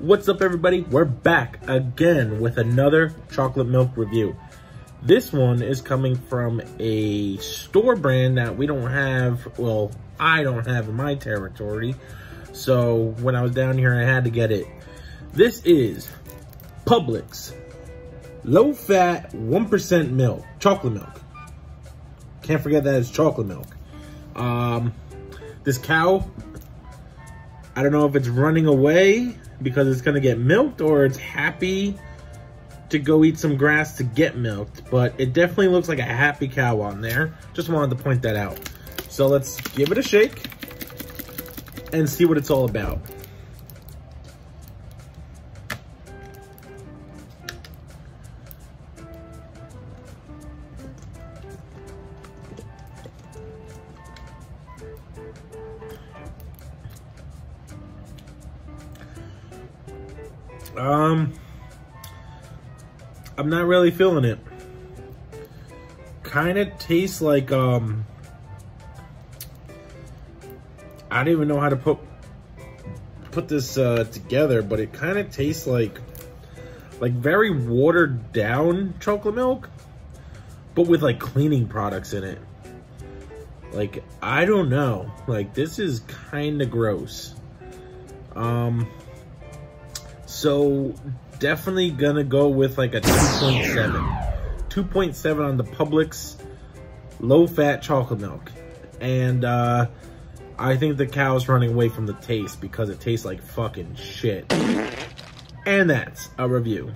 What's up everybody? We're back again with another chocolate milk review. This one is coming from a store brand that we don't have, well, I don't have in my territory. So when I was down here, I had to get it. This is Publix low fat 1% milk, chocolate milk. Can't forget that it's chocolate milk. Um, this cow, I don't know if it's running away because it's gonna get milked or it's happy to go eat some grass to get milked, but it definitely looks like a happy cow on there. Just wanted to point that out. So let's give it a shake and see what it's all about. Um, I'm not really feeling it. Kind of tastes like, um, I don't even know how to put put this uh, together, but it kind of tastes like like very watered down chocolate milk, but with like cleaning products in it. Like, I don't know. Like, this is kind of gross. Um, so definitely gonna go with like a 2.7. 2.7 on the Publix low-fat chocolate milk. And uh, I think the cow's running away from the taste because it tastes like fucking shit. And that's a review.